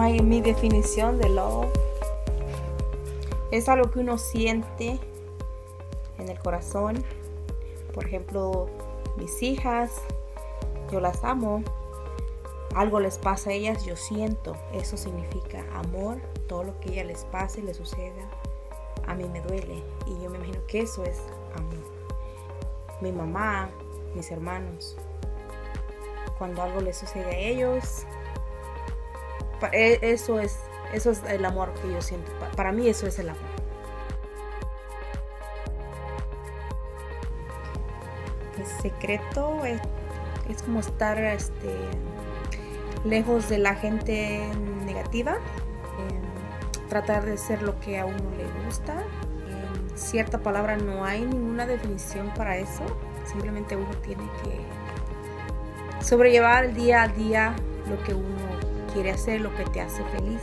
definición de love es algo que uno siente en el corazón. Por ejemplo, mis hijas, yo las amo. Algo les pasa a ellas, yo siento. Eso significa amor. Todo lo que a ellas les pase, les suceda, a mí me duele. Y yo me imagino que eso es amor. Mi mamá, mis hermanos. Cuando algo les sucede a ellos, eso es, eso es el amor que yo siento. Para mí eso es el amor. El secreto es, es como estar este, lejos de la gente negativa, tratar de ser lo que a uno le gusta. En cierta palabra no hay ninguna definición para eso, simplemente uno tiene que sobrellevar el día a día lo que uno quiere hacer, lo que te hace feliz.